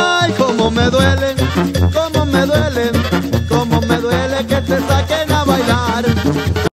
Ay, cómo me duele, cómo me duele, cómo me duele que te saquen a bailar.